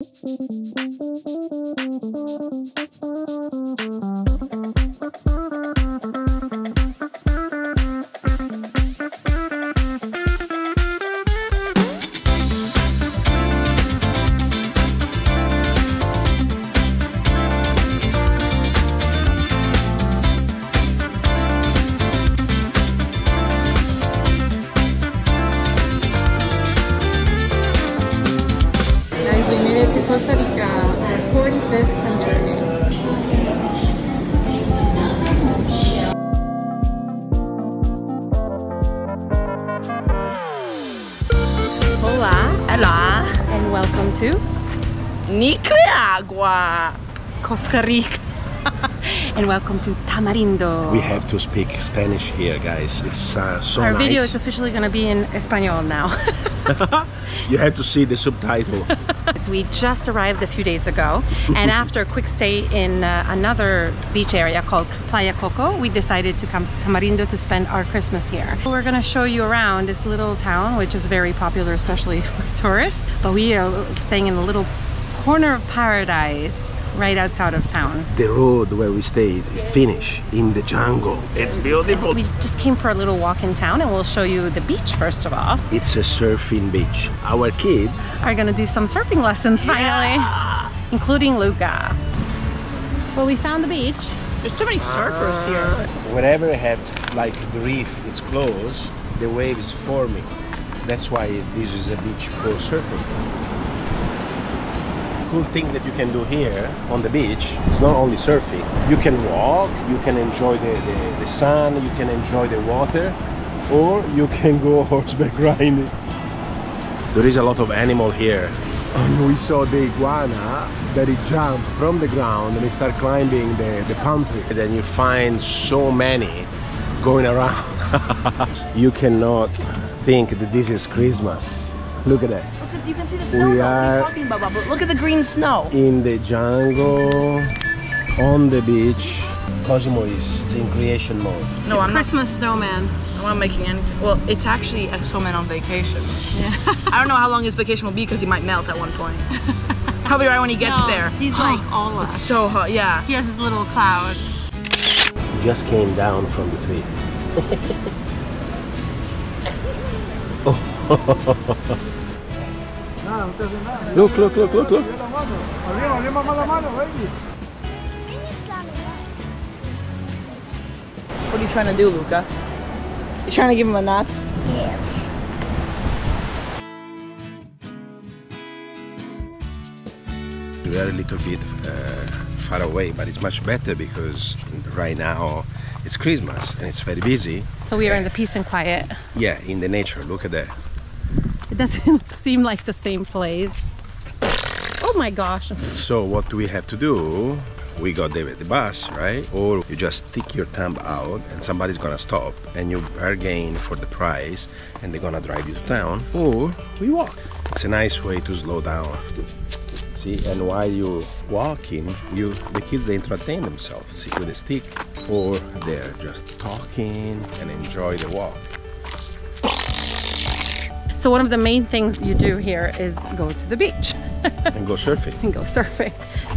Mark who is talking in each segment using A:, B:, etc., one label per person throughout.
A: Guys, we welcome to
B: Nicaragua.
A: Costa Rica. and welcome to Tamarindo.
C: We have to speak Spanish here, guys. It's uh, so
A: Our
C: nice.
A: video is officially going to be in Espanol now.
C: you have to see the subtitle.
A: We just arrived a few days ago, and after a quick stay in uh, another beach area called Playa Coco, we decided to come to Tamarindo to spend our Christmas here. We're going to show you around this little town, which is very popular, especially with tourists. But we are staying in a little corner of paradise right outside of town.
C: the road where we stayed finish in the jungle. It's beautiful.
A: We just came for a little walk in town, and we'll show you the beach first of all.
C: It's a surfing beach. Our kids
A: Are going to do some surfing lessons finally, including Luca. Well, we found the beach.
B: There's too many surfers here.
C: Uh, wherever it has like the reef it's close, the wave is forming. That's why this is a beach for surfing. Cool thing that you can do here on the beach is not only surfing. You can walk, you can enjoy the, the, the sun, you can enjoy the water, or you can go horseback riding. There is a lot of animal here. Oh, and we saw the iguana that it jumped from the ground and it start climbing the, the palm tree. And then you find so many going around. you cannot think that this is Christmas. Look at that.
B: Look at, you can see the snow.
C: We
B: are
C: are-
B: talking about? But look at the green snow.
C: In the jungle, on the beach. Cosimo is in creation mode.
B: No,
A: It's
B: I'm not,
A: Christmas snowman.
B: I'm not making anything. Well, it's actually Exoman on vacation. Yeah. I don't know how long his vacation will be because he might melt at one point. Probably right when he gets
A: No,
B: there.
A: he's like all
B: It's so hot. Yeah.
A: He has his little cloud.
C: Just came down from the tree. Look, look, look, look, look.
B: What are you trying to do, Luca? You trying to give him a nut? Yes.
C: We are a little bit uh, far away, but it's much better because right now it's Christmas and it's very busy.
A: So we are in the peace and quiet.
C: Yeah, in the nature. Look at that.
A: Doesn't seem like the same place. Oh my gosh.
C: So what do we have to do? We got the, the bus, right? Or you just stick your thumb out and somebody's gonna stop and you bargain for the price and they're gonna drive you to town. Or we walk. It's a nice way to slow down. See, and while you walking, you the kids they entertain themselves see, with a stick, or they're just talking and enjoy the walk.
A: So one of the main things you do here is go to the beach
C: and go surfing.
A: and go surfing.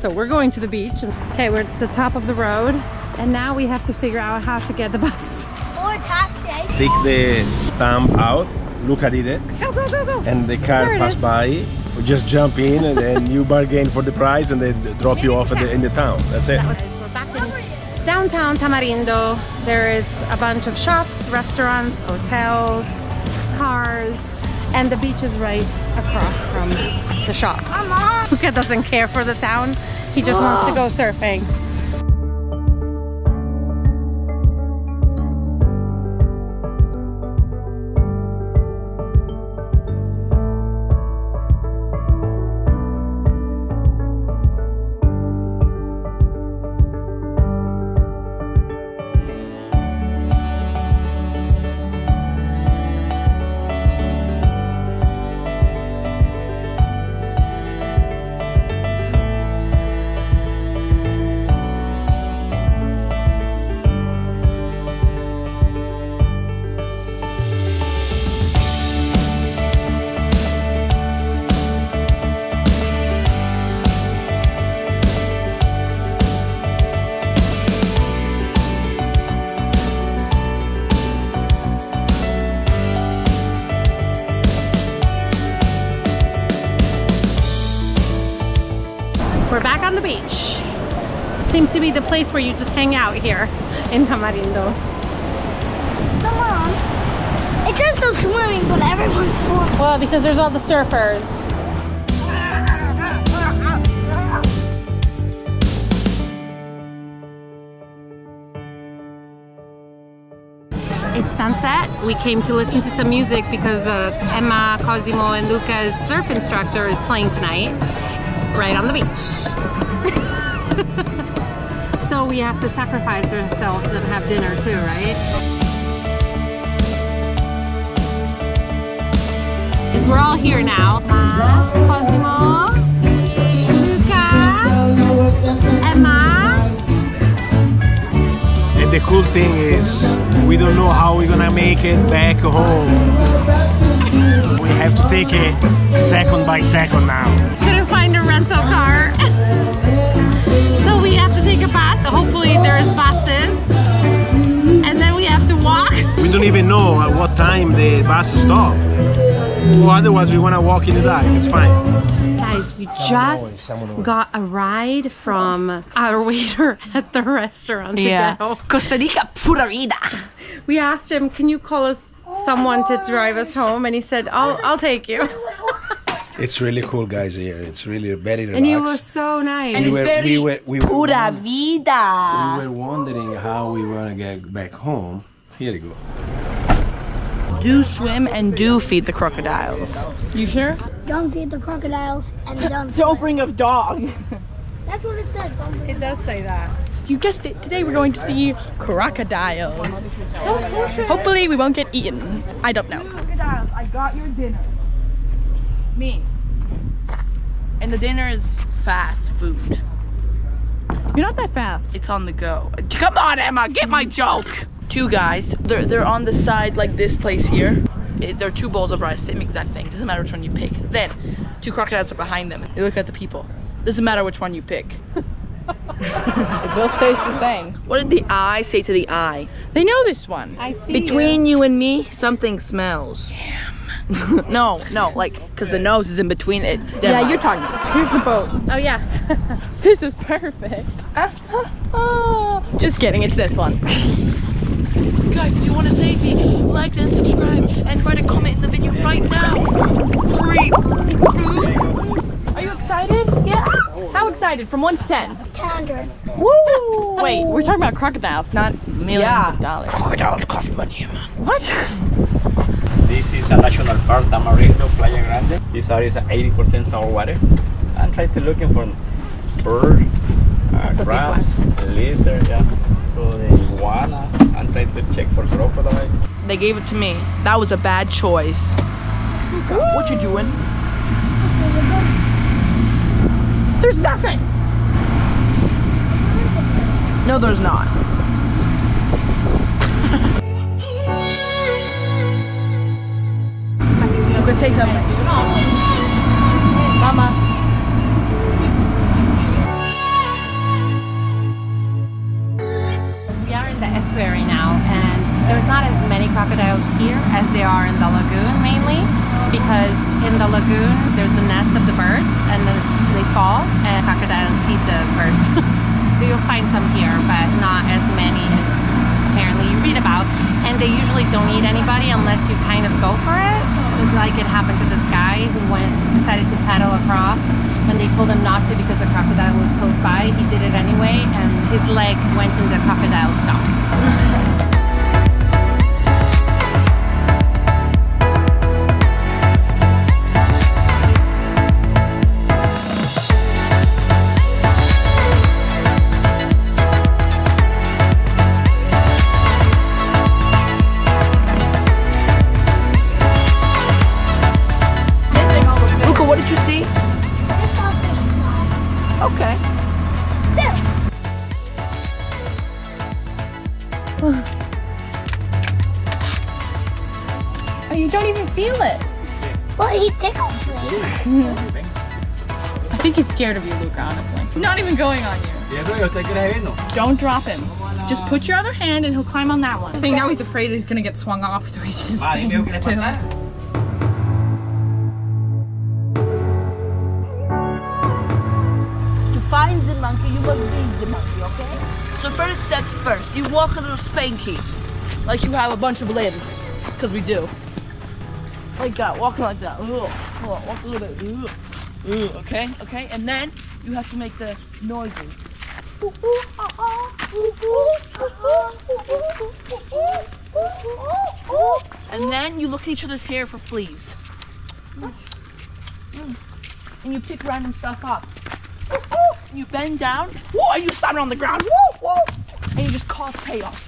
A: So we're going to the beach. Okay, we're at the top of the road. And now we have to figure out how to get the bus.
D: Or taxi.
C: Take the thumb out. Look at it.
A: Go, go, go, go.
C: and the car pass by you just jump in and then you bargain for the price and they drop you off at the, in the town that's it
A: That it. We're back in downtown Tamarindo. There is a bunch of shops, restaurants, hotels, cars, and the beach is right across from the shops.
D: Mom.
A: Luca doesn't care for the town. He just wants to go surfing. The place where you just hang out here in Tamarindo.
D: Come on. It says no swimming, but everyone's swimming.
A: Well, because there's all the surfers. It's sunset. We came to listen to some music because uh, Emma, Cosimo, and Luca's surf instructor is playing tonight, right on the beach. so we have to sacrifice ourselves and have dinner too, right? We're all here now. Cosimo, Luca, Emma.
C: And the cool thing is, we don't know how we're gonna make it back home. We have to take it second by second now.
A: couldn't find a rental car. a bus. Hopefully there's buses. And then we have to walk.
C: We don't even know at what time the bus stop. Or otherwise, we wanna walk in the dark. It's fine.
A: Guys, we just got a ride from our waiter at the restaurant
B: Yeah.
A: today.
B: Costa Rica, pura vida.
A: We asked him, can you call us someone to drive us home? And he said, I'll, I'll take you.
C: It's really cool, guys. Here, it's really very relaxed.
A: And he was so nice.
B: And
C: we
B: it's
C: were,
B: very
C: we were, we were,
B: pura vida.
C: we were wondering how we were gonna get back home. Here you go.
B: Do swim and do feed the crocodiles.
A: You sure?
D: Don't feed the crocodiles and don't
E: Don't bring a dog.
D: That's what it says.
A: It does say that.
E: You guessed it. Today we're going to see crocodiles. Hopefully we won't get eaten. I don't know.
B: Crocodiles, I got your dinner. Me. And the dinner is fast food.
E: You're not that fast.
B: It's on the go. Come on, Emma, get my joke. Two guys. They're they're on the side like this place here. It, there are two bowls of rice, same exact thing. Doesn't matter which one you pick. Then, two crocodiles are behind them. They look at the people. Doesn't matter which one you pick.
E: They both taste the same.
B: What did the eye say to the eye?
E: They know this one.
A: I see
B: Between you and me, something smells. no, no, like, because the nose is in between it.
E: Yeah, you're talking. Here's the boat.
A: Oh yeah.
E: This is perfect. Just kidding. It's this one.
B: Guys, if you want to save me, like and subscribe and write a comment in the video right now. Three.
E: Are you excited?
D: Yeah.
E: How excited? From one to ten.
D: 100.
E: Woo! Wait, we're talking about crocodiles, not millions
B: Yeah.
E: of dollars.
B: Crocodiles cost money, Emma.
E: What?
F: This is a national park, Tamarindo, Playa Grande. This area is 80% saltwater. I'm trying to looking for bird, uh, crabs, lizard, yeah. So the iguana. I'm trying to check for crocodile.
B: They gave it to me. That was a bad choice. What you doing?
E: There's nothing.
B: No, there's not. Gonna take something.
E: Mama.
A: We are in the estuary now, and there's not as many crocodiles here as there are in the lagoon, mainly because in the lagoon there's the nest of the birds, and then they fall, and crocodiles eat the birds. So You'll find some here, but not as many as apparently you read about. And they usually don't eat anybody unless you kind of go for it, like it happened to this guy who went decided to paddle across when they told him not to because the crocodile was close by. He did it anyway, and his leg went in the crocodile's stomach.
E: Don't drop him. Just put your other hand and he'll climb on that one. I think now he's afraid he's gonna get swung off, so he just stands still.
B: find the monkey, you must be the monkey, okay? So first steps first, you walk a little spanky, like you have a bunch of limbs, because we do. Like that, walking like that. Ugh. Ugh, Walk a little bit. Ugh. Ugh, Okay, okay, and then you have to make the noises. And then you look at each other's hair for fleas. And you pick random stuff up. You bend down, and you slam it on the ground, and you just cause chaos.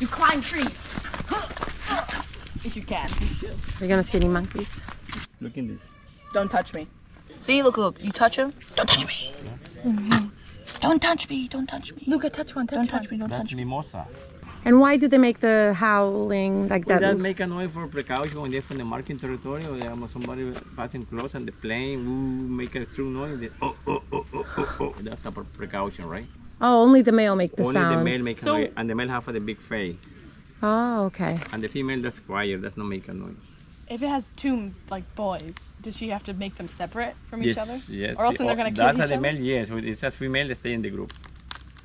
B: You climb trees. If you can.
A: Are you gonna see any monkeys?
F: Look in this.
B: Don't touch me. See, look, look. You touch him. Don't touch me. Mm-hmm. Don't touch me. Don't touch me.
A: Luca, touch one, touch
B: Don't touch me. Don't
F: That's
B: touch me.
F: mimosa.
A: And why do they make the howling like
F: That,
A: that?
F: make a noise for precaution when they're from the marking territory or there somebody passing close and the plane will make a true noise. They, oh, oh, oh, oh, oh, oh. That's a precaution, right?
A: Oh, only the male make the
F: Only
A: sound.
F: the male make a
E: So-
F: noise and the male have a big face.
A: Oh, okay.
F: And the female does quiet, does not make a noise.
E: If it has two like boys, does she have to make them separate from each other?
F: yes.
E: Or else then they're
F: Oh,
E: gonna kill
F: That's
E: each
F: a the
E: other.
F: male, yes. If It's a female, they stay in the group.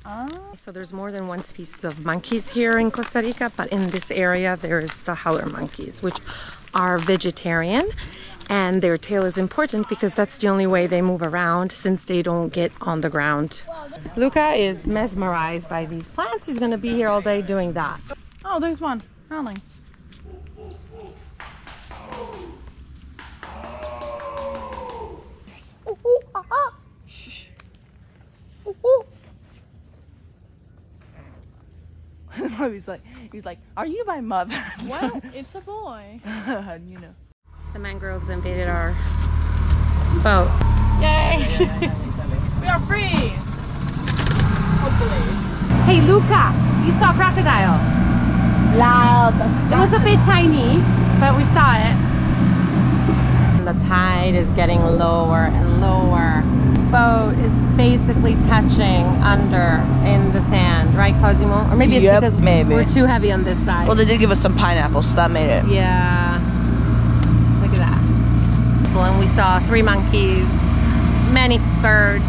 F: Ah.
A: So there's more than one species of monkeys here in Costa Rica, but in this area there's the howler monkeys, which are vegetarian. And their tail is important because that's the only way they move around since they don't get on the ground. Luca is mesmerized by these plants. He's going to be here all day doing that.
E: Oh, there's one. Howling.
B: Ah, he's like, he's like, are you my mother?
E: What? it's a boy.
B: you know.
A: The mangroves invaded our boat. Yay!
E: We are free. Hopefully.
A: hey, Luca, you saw crocodile.
D: Loud.
A: It was a bit tiny, but we saw it. The tide is getting lower and lower. Boat is basically touching under in the sand, right, Cosimo? Or maybe it's
B: Yep,
A: because
B: maybe.
A: we're too heavy on this side.
B: Well, they did give us some pineapples, so that made it.
A: yeah. Look at that. Well, and we saw three monkeys, many birds,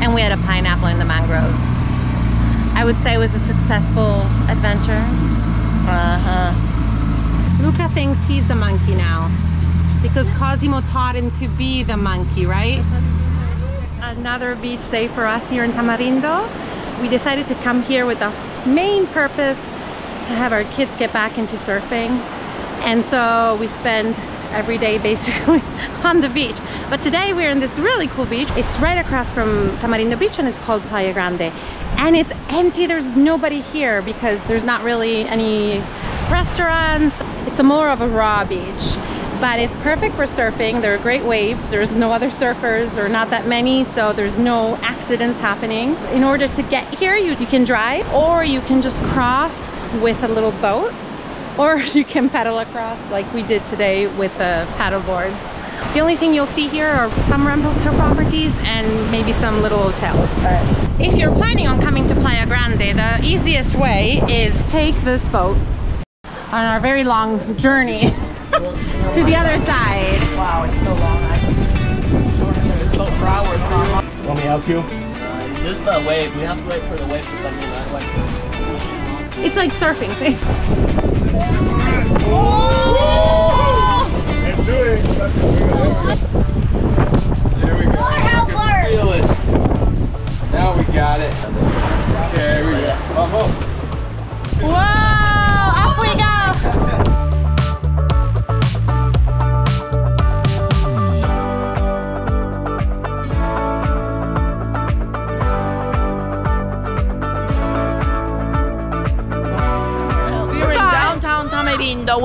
A: and we had a pineapple in the mangroves. I would say it was a successful adventure.
B: Uh huh.
A: Luca thinks he's the monkey now because Cosimo taught him to be the monkey, right? Another beach day for us here in Tamarindo. We decided to come here with the main purpose to have our kids get back into surfing. And so we spend every day basically on the beach. But today we're in this really cool beach. It's right across from Tamarindo Beach and it's called Playa Grande. And it's empty, there's nobody here because there's not really any restaurants. It's a more of a raw beach, but it's perfect for surfing. There are great waves. There's no other surfers or not that many, so there's no accidents happening. In order to get here, you, you can drive or you can just cross with a little boat or you can pedal across like we did today with the paddle boards. The only thing you'll see here are some rental properties and maybe some little hotels. But if you're planning on coming to Playa Grande, the easiest way is take this boat on our very long journey to the other side.
B: Wow, it's so long. I can this boat for hours.
C: Want me to help you?
G: It's just the wave. We have to wait for the wave to come in. Otherwise,
A: It's like surfing.
C: Let's do it. There we go.
G: feel it.
C: Now we got it. Okay, we go. Vamos.
A: Whoa!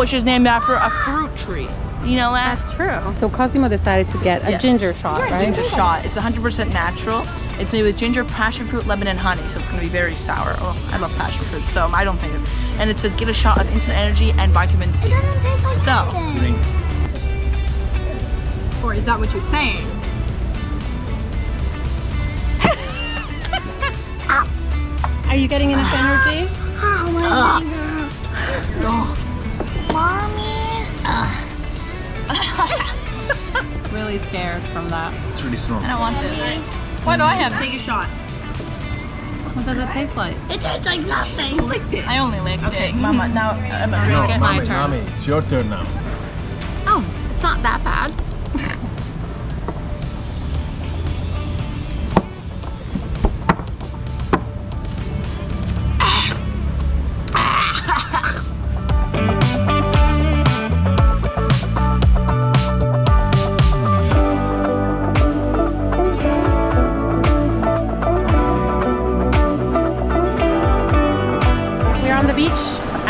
B: Which is named after a fruit tree. You know that?
A: That's true. So Cosimo decided to get a
B: Yes.
A: ginger shot, right?
B: Ginger shot. It's 100% natural. It's made with ginger, passion fruit, lemon, and honey, so it's gonna be very sour. Oh, I love passion fruit, so I don't think it. And it says get a shot of instant energy and vitamin C.
D: doesn't taste like
B: So,
D: anything.
E: Or is that what you're saying?
A: Are you getting enough energy?
D: Ah. Oh,
A: really scared from that.
C: It's really strong.
E: I don't want this. Why do I have?
B: Take a shot.
A: What does it taste like?
D: It tastes like nothing.
B: licked it.
E: I only licked
B: okay,
E: it.
B: Okay, Mama, now I'm a drink.
C: No,
A: it's my turn.
C: Mommy, it's your turn now.
A: Oh, it's not that bad.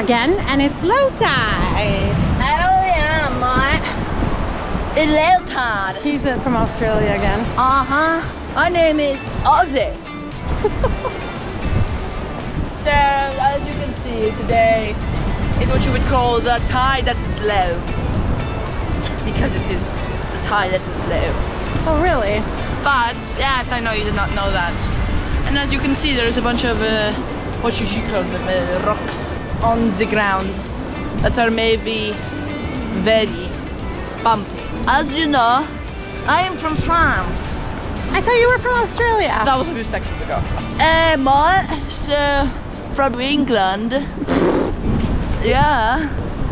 A: Again, and it's low tide.
B: Hell yeah, mate. It's low tide.
A: He's uh, from Australia again.
B: Uh-huh. My name is Ozzy. so, as you can see, today is what you would call the tide that is low. Because it is the tide that is low.
A: Oh, really?
B: But, yes, I know you did not know that. And as you can see, there is a bunch of, uh, what you should call them, uh, rocks on the ground that are maybe very bumpy. As you know, I am from France.
A: I thought you were from Australia.
B: That was a few seconds ago. Uh, mate, so from England. Yeah.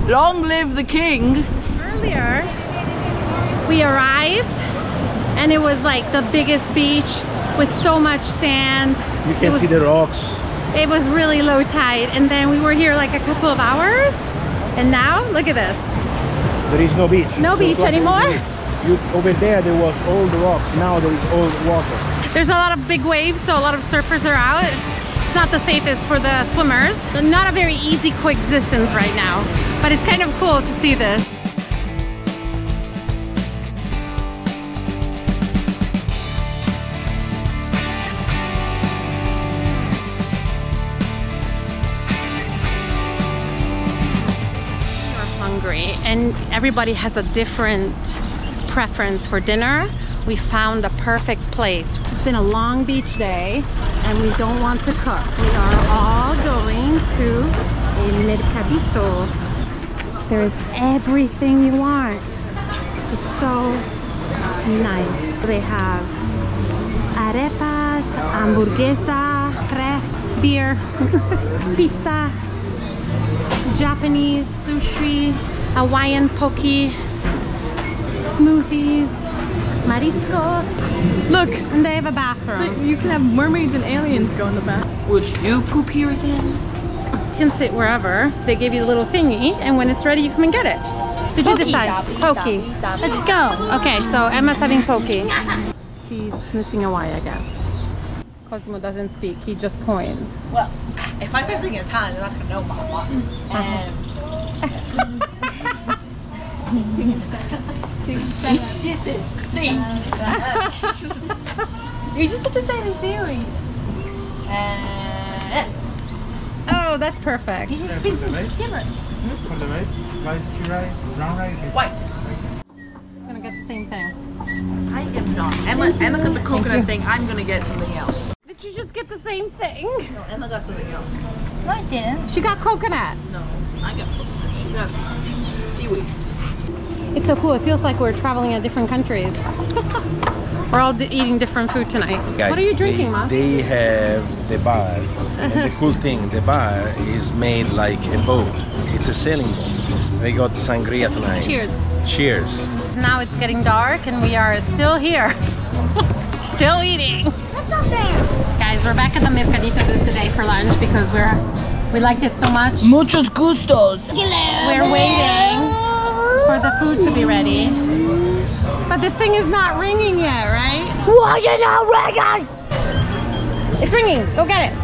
B: Long live the king.
A: Earlier, we arrived, and it was like the biggest beach with so much sand.
C: You can see the rocks.
A: It was really low tide, and then we were here like a couple of hours, and now look at this.
C: There is no beach.
A: No
C: So
A: beach anymore?
C: there is a- You, over there, there was all the rocks. Now there is all water.
A: There's a lot of big waves, so a lot of surfers are out. It's not the safest for the swimmers. Not a very easy coexistence right now, but it's kind of cool to see this. And everybody has a different preference for dinner. We found a perfect place. It's been a long beach day and we don't want to cook. We are all going to a mercadito. There is everything you want. It's so nice. They have arepas, hamburguesa, crepe, beer, pizza, Japanese sushi, Hawaiian poke, smoothies, mariscos,
E: Look,
A: and they have a bathroom.
E: you can have mermaids and aliens go in the bath.
B: Would you poop here again?
A: You can sit wherever. They give you a little thingy, and when it's ready, you come and get it. Did you decide? Poke. Let's go. Okay, so Emma's having pokey. She's missing a Y, I guess. Cosimo doesn't speak, he just points.
B: Well, if I start thinking Italian, they're not gonna know Mama. Um, see.
E: You just have to say the seaweed.
B: Uh,
A: Oh, that's perfect.
B: white.
A: It's gonna get the same thing.
B: I am not. Emma, Emma got the coconut thing. I'm gonna get something else.
A: Did you just get the same thing?
B: No, Emma got something else.
E: No, I didn't.
A: She got coconut.
B: No, I got coconut. She got seaweed.
A: It's so cool. It feels like we're traveling in different countries. we're all d- eating different food tonight. what are you drinking,
C: they,
A: Mas?
C: They have the bar. and the cool thing, the bar is made like a boat. It's a sailing boat. We got sangria tonight.
A: Cheers.
C: Cheers.
A: Now it's getting dark and we are still here. still eating.
D: That's not fair.
A: Guys, we're back at the Mercadito today for lunch because we're we liked it so much.
B: Muchos gustos.
A: We're waiting for the food to be ready. But this thing is not ringing yet, right?
D: Why you not ringing?
A: It's ringing. Go get it.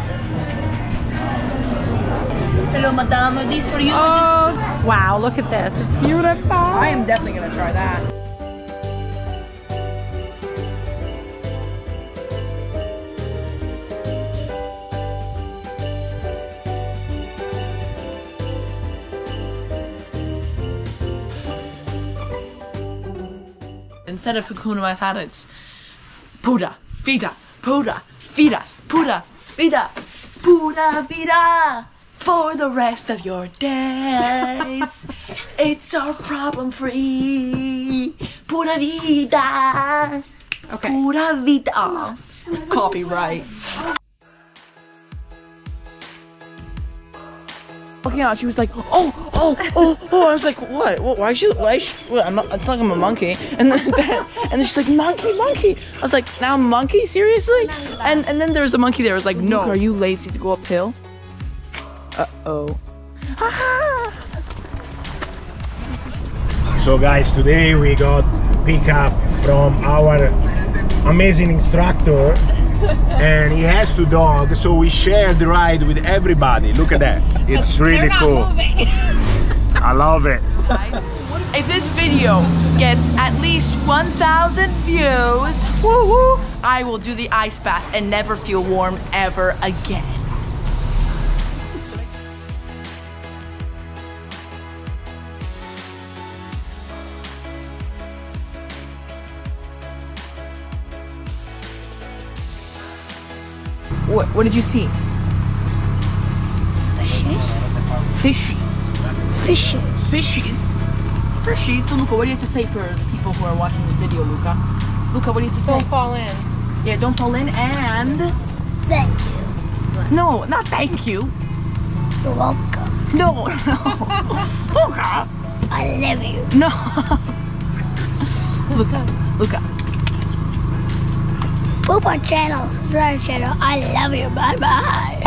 B: Hello, madame. Are these for you?
A: Oh, wow, look at this. It's beautiful.
B: I am definitely gonna try that. Instead of Hakuna Matata, it's Pura, Vida, Pura, Vida, Pura, Vida, Pura Vida. For the rest of your days, it's our problem free. Pura vida.
A: Okay.
B: Pura vida. Copyright. Looking out, she was like, oh, oh, oh, oh. I was like, what? what why should, why should, what, I'm not, I thought I'm a monkey. And then, then, and then she's like, monkey, monkey. I was like, now monkey? Seriously? And and then there was a monkey there. I was like, no. Are you lazy to go uphill? Uh-oh.
C: So guys, today we got pickup from our amazing instructor and he has two dogs, so we share the ride with everybody. Look at that. It's really cool. I love it.
B: Guys, if this video gets at least 1,000 views, woo woo, I will do the ice bath and never feel warm ever again. What, what did you see?
D: Fishes?
B: Fishies.
D: Fishes.
B: Fishies? Fishies? So Luca, what do you have to say for people who are watching this video, Luca? Luca, what do you have to
E: Don't
B: say?
E: fall in.
B: Yeah, don't fall in and...
D: Thank you.
B: No, not thank you.
D: You're welcome.
B: No, no. Luca.
D: I love you.
B: No. Luca, Luca.
D: Poop on channel. Subscribe channel. I love you. Bye bye.